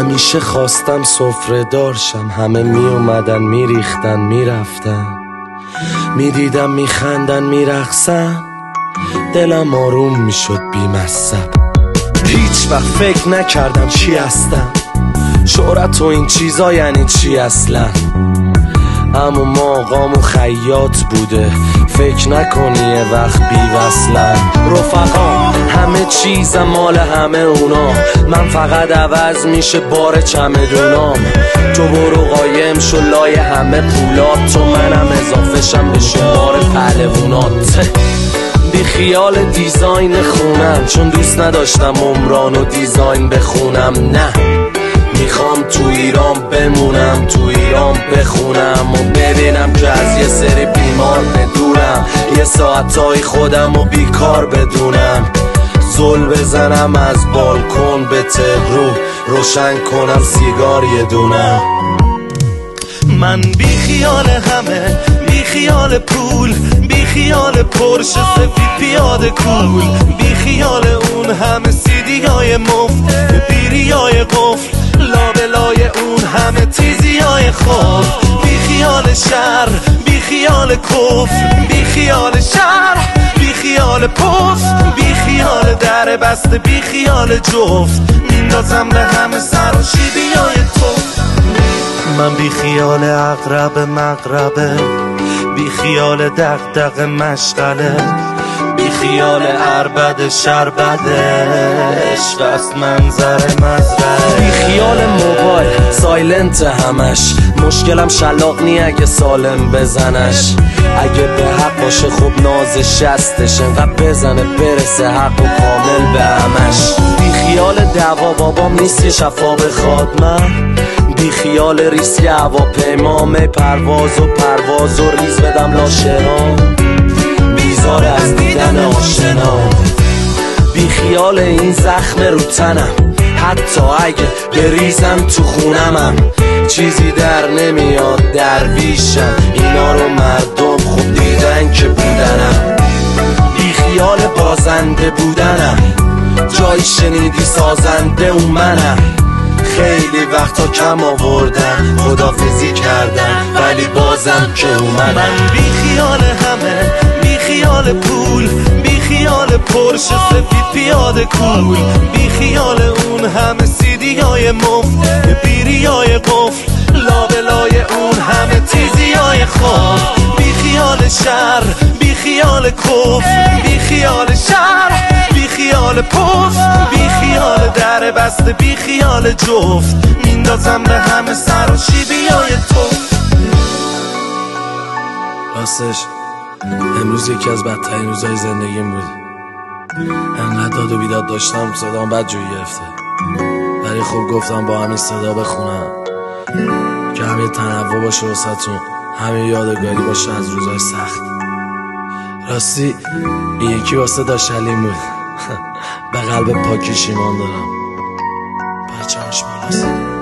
همیشه خواستم سفره دارشم همه می اومدن می ریختن می رفتن. می دیدم می خندن می رخصن دلم آروم می شد بی مصب. هیچ وقت فکر نکردم چی هستم. شهرت و این چیزا یعنی چی اصلا؟ اما ما و خیاط بوده. فکر نکنی یه وقت بیوصلم رفقا همه چیزم مال همه اونا. من فقط عوض میشه بار چمدونام. تو برو قایم شو لای همه پولات. تو منم اضافه شم به شمار پهلوونات بی خیال دیزاین خونم چون دوست نداشتم عمران و دیزاین بخونم. نه می‌خوام تو ایران بمونم تو ایران بخونم و ببینم که از یه سری بیمار یه ساعتای خودم و بیکار بدونم. زل بزنم از بالکن به تهرو روشن کنم سیگار یه دونم من بی خیال همه بی خیال پول بی خیال پرش سفید پیاده کول. بی خیال اون همه سیدی های مفت بیری های قفل لابلای اون همه تیزی های خوف. بی خیال شر خیال کفر بی خیال شر بی خیال پف بی خیال در بسته بی خیال جفت. میندازم به همه سر و شیبی های تو من بی خیال اقرب مقربه بی خیال دق مشغله. بی خیال عربد شربده عشق است منظر مزرعه. بی خیال موبایل سایلنت همش. مشکلم شلاق نی اگه سالم بزنش. اگه به حق باشه خوب نازش شستش. انقدر بزنه برسه حق و کامل به همش. بی خیال دعوا بابام نیست یه شفا بخواد من بی خیال ریسک هواپیما می پرواز و پرواز و ریز بدم لاشه این زخم رو تنم. حتی اگه بریزم تو خونمم چیزی در نمیاد درویشم اینا رو مردم خوب دیدن که بودنم. بی خیال بازنده بودنم. جایی شنیدی سازنده اون منم. خیلی وقتا کم آوردم خدافزی کردم ولی بازم که اومدم. من بی خیال همه بی خیال پول بی خیال پرش سفید پیاده کول بی خیال اون همه سیدی های مفت. بیری های قفل لابلای اون همه تیزی های خوف. بی خیال شر بی خیال کف بی خیال شر بی خیال پف بی خیال در بسته بی خیال جفت. میندازم به همه سر و شیبی های تو راستش. امروز یکی از بدترین روزهای زندگیم بود. انقدر داد و بیداد داشتم صدام بد جوی گرفته. ولی خوب گفتم با همین صدا بخونم. که همین تنوع باشه وسطون همین یادگاری باشه از روزهای سخت. راستی این یکی واسه داشتلیم بود. به قلب پاکی شیمان دارم. پرچمش بالاست.